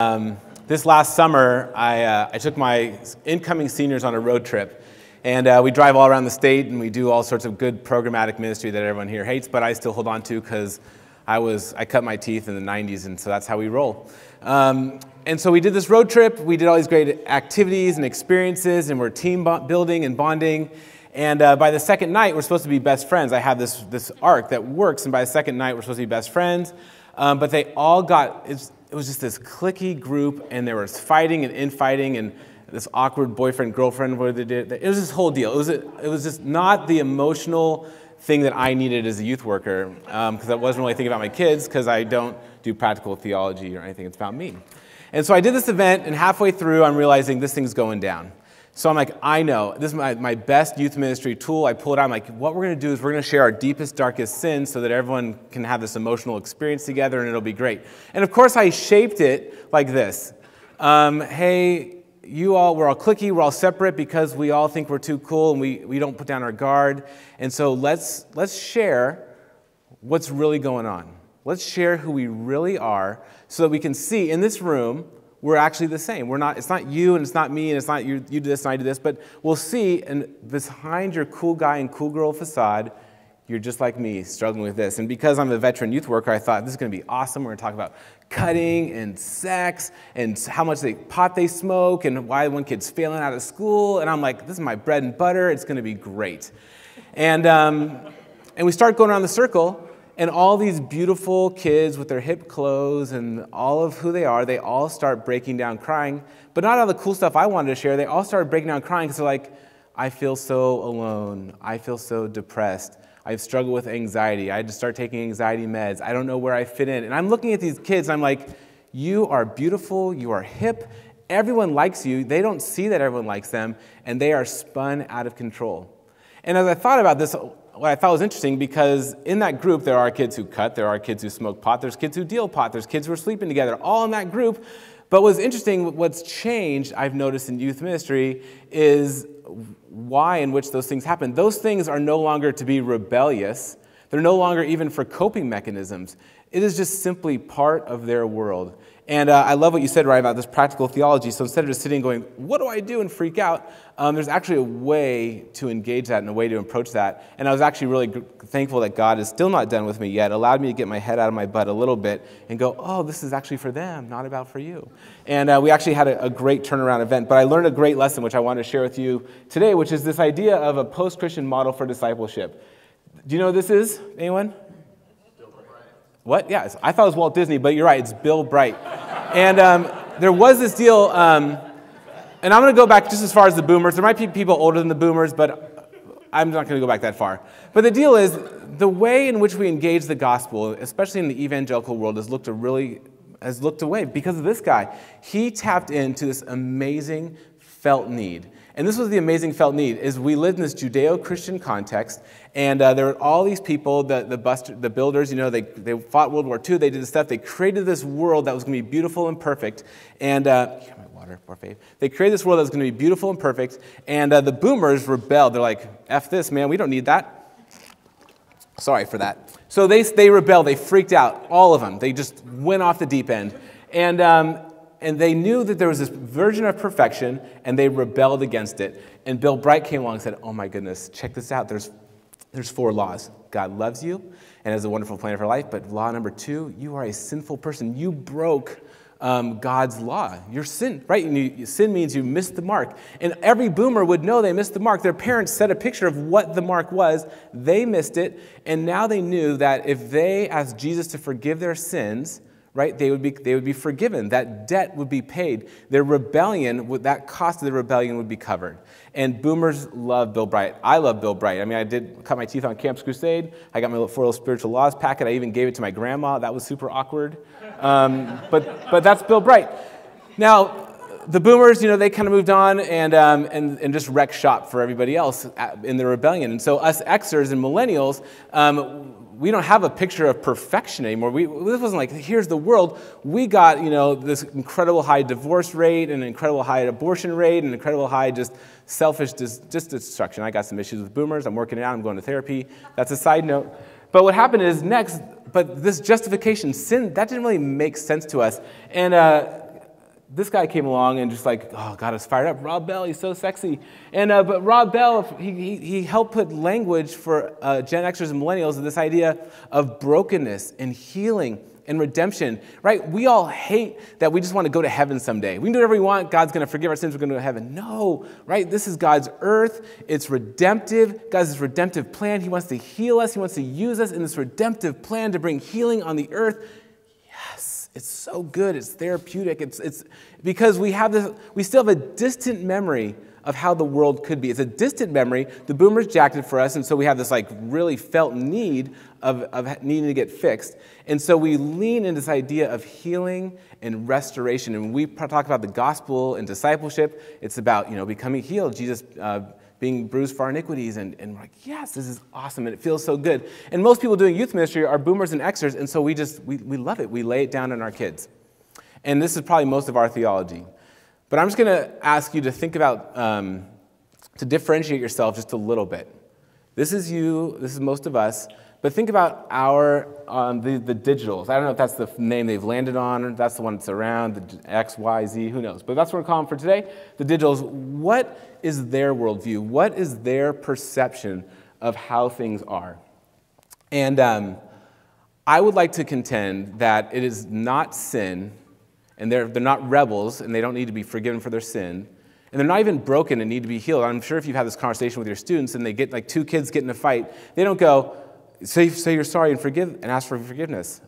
Um, this last summer, I, uh, I took my incoming seniors on a road trip. And uh, we drive all around the state and we do all sorts of good programmatic ministry that everyone here hates, but I still hold on to because I, was, I cut my teeth in the 90s, and so that's how we roll. Um, and so we did this road trip. We did all these great activities and experiences, and we're team building and bonding. And uh, by the second night, we're supposed to be best friends. I have this, this arc that works, and by the second night, we're supposed to be best friends. Um, but they all got, it was just this clicky group, and there was fighting and infighting, and this awkward boyfriend girlfriend. What they did, it was this whole deal. It was, it was just not the emotional thing that I needed as a youth worker, because um, I wasn't really thinking about my kids, because I don't do practical theology or anything. It's about me. And so I did this event, and halfway through, I'm realizing this thing's going down. So I'm like, I know, this is my, my best youth ministry tool. I pull it out. I'm like, what we're going to do is we're going to share our deepest, darkest sins so that everyone can have this emotional experience together and it'll be great. And of course, I shaped it like this um, Hey, you all, we're all clicky, we're all separate because we all think we're too cool and we, we don't put down our guard. And so let's, let's share what's really going on. Let's share who we really are so that we can see in this room we're actually the same. We're not, it's not you and it's not me and it's not you, you do this and I do this, but we'll see and behind your cool guy and cool girl facade, you're just like me, struggling with this. And because I'm a veteran youth worker, I thought this is going to be awesome. We're going to talk about cutting and sex and how much they, pot they smoke and why one kid's failing out of school. And I'm like, this is my bread and butter. It's going to be great. And, um, and we start going around the circle, and all these beautiful kids with their hip clothes and all of who they are, they all start breaking down crying. But not all the cool stuff I wanted to share. They all started breaking down crying because they're like, I feel so alone. I feel so depressed. I've struggled with anxiety. I had to start taking anxiety meds. I don't know where I fit in. And I'm looking at these kids, I'm like, you are beautiful, you are hip, everyone likes you. They don't see that everyone likes them, and they are spun out of control. And as I thought about this, what I thought was interesting because in that group, there are kids who cut, there are kids who smoke pot, there's kids who deal pot, there's kids who are sleeping together, all in that group. But what's interesting, what's changed, I've noticed in youth ministry, is why in which those things happen. Those things are no longer to be rebellious, they're no longer even for coping mechanisms. It is just simply part of their world. And uh, I love what you said, right, about this practical theology. So instead of just sitting and going, what do I do, and freak out, um, there's actually a way to engage that and a way to approach that. And I was actually really g- thankful that God is still not done with me yet, allowed me to get my head out of my butt a little bit and go, oh, this is actually for them, not about for you. And uh, we actually had a, a great turnaround event. But I learned a great lesson, which I want to share with you today, which is this idea of a post Christian model for discipleship. Do you know what this is? Anyone? What? Yeah, I thought it was Walt Disney, but you're right, it's Bill Bright. and um, there was this deal, um, and I'm going to go back just as far as the boomers. There might be people older than the boomers, but I'm not going to go back that far. But the deal is, the way in which we engage the gospel, especially in the evangelical world, has looked a really has looked away because of this guy. He tapped into this amazing felt need. And this was the amazing felt need, is we lived in this Judeo-Christian context, and uh, there were all these people, the, the, buster, the builders, you know, they, they fought World War II, they did this stuff, they created this world that was going to be beautiful and perfect, and, uh, my water, poor faith. They created this world that was going to be beautiful and perfect, and uh, the boomers rebelled. They're like, F this, man, we don't need that. Sorry for that. So they, they rebelled, they freaked out, all of them. They just went off the deep end. And, um, and they knew that there was this version of perfection and they rebelled against it. And Bill Bright came along and said, Oh my goodness, check this out. There's, there's four laws. God loves you and has a wonderful plan for life, but law number two, you are a sinful person. You broke um, God's law. Your sin, right? You, sin means you missed the mark. And every boomer would know they missed the mark. Their parents set a picture of what the mark was. They missed it. And now they knew that if they asked Jesus to forgive their sins, right? They would be, they would be forgiven. That debt would be paid. Their rebellion, that cost of the rebellion would be covered. And boomers love Bill Bright. I love Bill Bright. I mean, I did cut my teeth on Campus Crusade. I got my little four little spiritual laws packet. I even gave it to my grandma. That was super awkward. Um, but, but that's Bill Bright. Now, the boomers, you know, they kind of moved on and, um, and, and just wrecked shop for everybody else in the rebellion. And so us Xers and millennials, um, we don't have a picture of perfection anymore. We, this wasn't like, here's the world. We got, you know, this incredible high divorce rate, an incredible high abortion rate, an incredible high just selfish dis, just destruction. I got some issues with boomers. I'm working it out. I'm going to therapy. That's a side note. But what happened is next, but this justification, sin, that didn't really make sense to us. And uh, this guy came along and just like, oh, got us fired up. Rob Bell, he's so sexy. And, uh, but Rob Bell, he, he, he helped put language for uh, Gen Xers and millennials of this idea of brokenness and healing and redemption, right? We all hate that we just want to go to heaven someday. We can do whatever we want. God's going to forgive our sins. We're going to go to heaven. No, right? This is God's earth. It's redemptive. God's redemptive plan. He wants to heal us. He wants to use us in this redemptive plan to bring healing on the earth. Yes, it's so good. It's therapeutic. It's, it's because we have this, we still have a distant memory of how the world could be. It's a distant memory. The boomers jacked it for us, and so we have this like really felt need of, of needing to get fixed. And so we lean into this idea of healing and restoration. And we talk about the gospel and discipleship. It's about, you know, becoming healed. Jesus uh, being bruised for our iniquities. And, and we're like, yes, this is awesome. And it feels so good. And most people doing youth ministry are boomers and Xers. And so we just, we, we love it. We lay it down on our kids. And this is probably most of our theology. But I'm just going to ask you to think about, um, to differentiate yourself just a little bit. This is you, this is most of us. But think about our, um, the, the digitals. I don't know if that's the name they've landed on, or that's the one that's around, the X, Y, Z, who knows. But that's what we're calling for today. The digitals, what is their worldview? What is their perception of how things are? And um, I would like to contend that it is not sin, and they're, they're not rebels, and they don't need to be forgiven for their sin. And they're not even broken and need to be healed. I'm sure if you've had this conversation with your students and they get like two kids get in a fight, they don't go, say, say you're sorry and forgive and ask for forgiveness.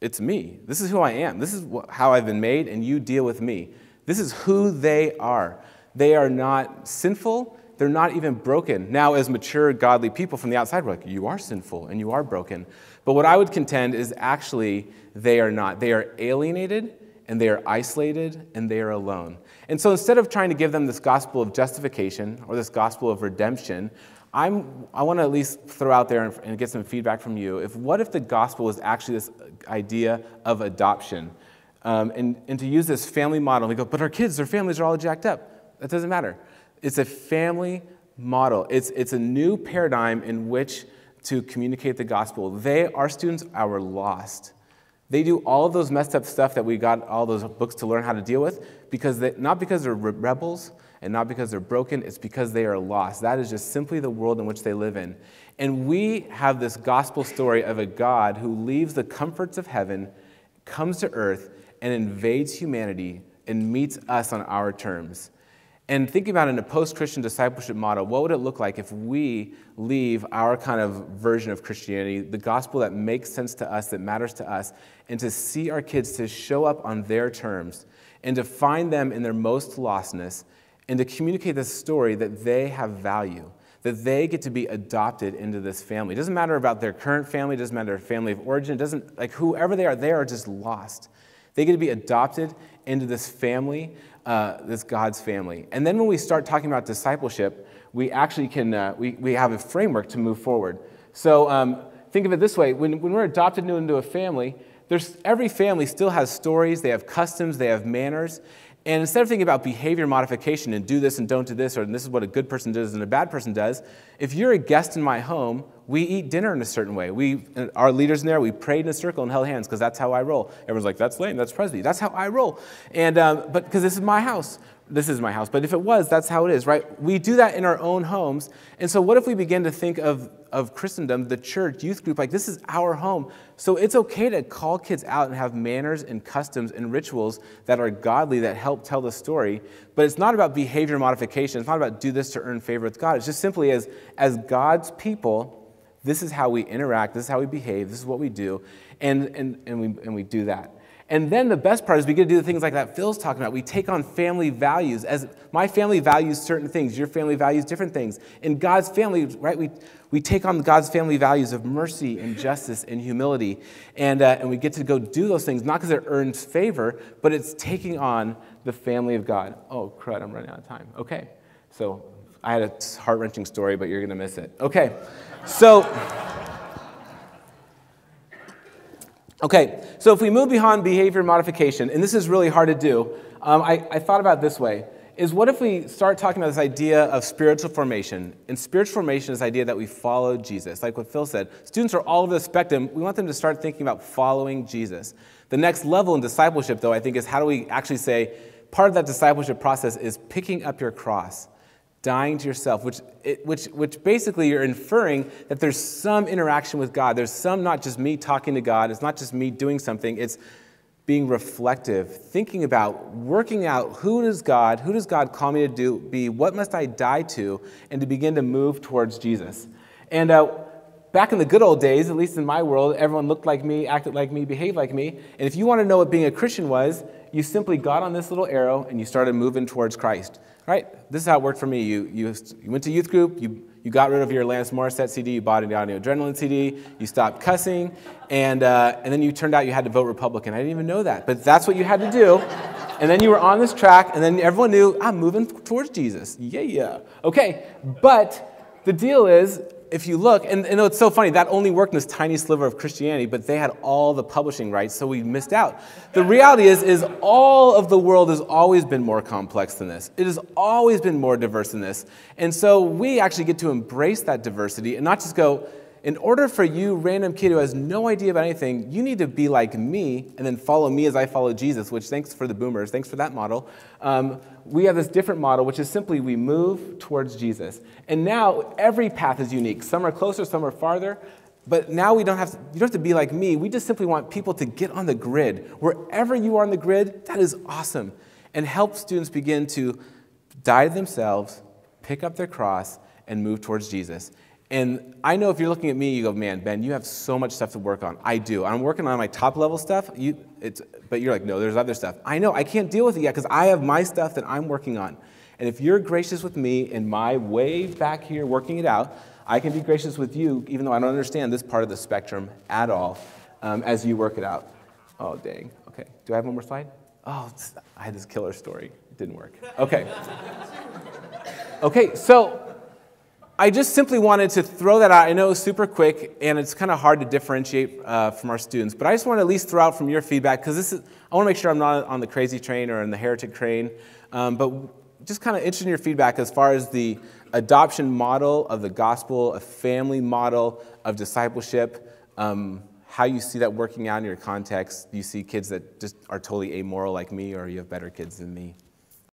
It's me. This is who I am. This is how I've been made, and you deal with me. This is who they are. They are not sinful. They're not even broken. Now, as mature, godly people from the outside, we're like, you are sinful and you are broken. But what I would contend is actually they are not. They are alienated and they are isolated and they are alone. And so instead of trying to give them this gospel of justification or this gospel of redemption, I'm, I want to at least throw out there and, and, get some feedback from you. If, what if the gospel was actually this idea of adoption? Um, and, and to use this family model, we go, but our kids, their families are all jacked up. That doesn't matter. It's a family model, it's, it's a new paradigm in which to communicate the gospel. They, our students, are lost. They do all of those messed up stuff that we got all those books to learn how to deal with, because they, not because they're rebels, and not because they're broken, it's because they are lost. That is just simply the world in which they live in. And we have this gospel story of a God who leaves the comforts of heaven, comes to earth, and invades humanity and meets us on our terms. And thinking about in a post Christian discipleship model, what would it look like if we leave our kind of version of Christianity, the gospel that makes sense to us, that matters to us, and to see our kids to show up on their terms and to find them in their most lostness and to communicate this story that they have value, that they get to be adopted into this family. It doesn't matter about their current family, it doesn't matter their family of origin, it doesn't, like whoever they are, they are just lost. They get to be adopted into this family, uh, this God's family. And then when we start talking about discipleship, we actually can, uh, we, we have a framework to move forward. So um, think of it this way when, when we're adopted into a family, there's, every family still has stories, they have customs, they have manners. And instead of thinking about behavior modification and do this and don't do this, or this is what a good person does and a bad person does, if you're a guest in my home, we eat dinner in a certain way. We, our leaders in there, we prayed in a circle and held hands because that's how I roll. Everyone's like, that's lame, that's Presby. That's how I roll. And, um, but because this is my house, this is my house. But if it was, that's how it is, right? We do that in our own homes. And so, what if we begin to think of, of Christendom, the church, youth group, like this is our home? So, it's okay to call kids out and have manners and customs and rituals that are godly that help tell the story. But it's not about behavior modification. It's not about do this to earn favor with God. It's just simply as, as God's people, this is how we interact, this is how we behave, this is what we do. And, and, and, we, and we do that. And then the best part is we get to do the things like that Phil's talking about. We take on family values. As my family values certain things, your family values different things. In God's family, right, we, we take on God's family values of mercy and justice and humility. And, uh, and we get to go do those things, not because it earns favor, but it's taking on the family of God. Oh, crud, I'm running out of time. Okay. So I had a heart wrenching story, but you're going to miss it. Okay. So. Okay, so if we move beyond behavior modification, and this is really hard to do, um, I, I thought about this way is what if we start talking about this idea of spiritual formation? And spiritual formation is the idea that we follow Jesus. Like what Phil said, students are all over the spectrum. We want them to start thinking about following Jesus. The next level in discipleship, though, I think, is how do we actually say, part of that discipleship process is picking up your cross, dying to yourself, which, it, which, which basically you're inferring that there's some interaction with God. There's some, not just me talking to God, it's not just me doing something, it's being reflective, thinking about working out who does God, who does God call me to do, be, what must I die to, and to begin to move towards Jesus. And uh, back in the good old days, at least in my world, everyone looked like me, acted like me, behaved like me. And if you want to know what being a Christian was, you simply got on this little arrow and you started moving towards Christ. Right? This is how it worked for me. You, you, you went to youth group, you, you got rid of your Alanis Morissette CD, you bought an Audio Adrenaline CD, you stopped cussing, and, uh, and then you turned out you had to vote Republican. I didn't even know that, but that's what you had to do. And then you were on this track, and then everyone knew, I'm moving towards Jesus. Yeah, yeah. Okay, but the deal is, if you look, and, and it's so funny, that only worked in this tiny sliver of Christianity, but they had all the publishing rights, so we missed out. The reality is, is all of the world has always been more complex than this. It has always been more diverse than this. And so we actually get to embrace that diversity and not just go, in order for you, random kid who has no idea about anything, you need to be like me and then follow me as I follow Jesus, which thanks for the boomers, thanks for that model. Um, we have this different model, which is simply we move towards Jesus. And now every path is unique. Some are closer, some are farther. But now we don't have to, you don't have to be like me. We just simply want people to get on the grid. Wherever you are on the grid, that is awesome. And help students begin to die to themselves, pick up their cross, and move towards Jesus. And I know if you're looking at me, you go, man, Ben, you have so much stuff to work on. I do. I'm working on my top level stuff, you, but you're like, no, there's other stuff. I know, I can't deal with it yet because I have my stuff that I'm working on. And if you're gracious with me in my way back here working it out, I can be gracious with you, even though I don't understand this part of the spectrum at all, um, as you work it out. Oh, dang. Okay. Do I have one more slide? Oh, I had this killer story. It didn't work. Okay. Okay, so I just simply wanted to throw that out. I know super quick and it's kind of hard to differentiate uh, from our students, but I just want to at least throw out from your feedback because this is, I want to make sure I'm not on the crazy train or in the heretic train, um, but just kind of interested in your feedback as far as the adoption model of the gospel, a family model of discipleship, um, how you see that working out in your context. Do you see kids that just are totally amoral like me, or you have better kids than me?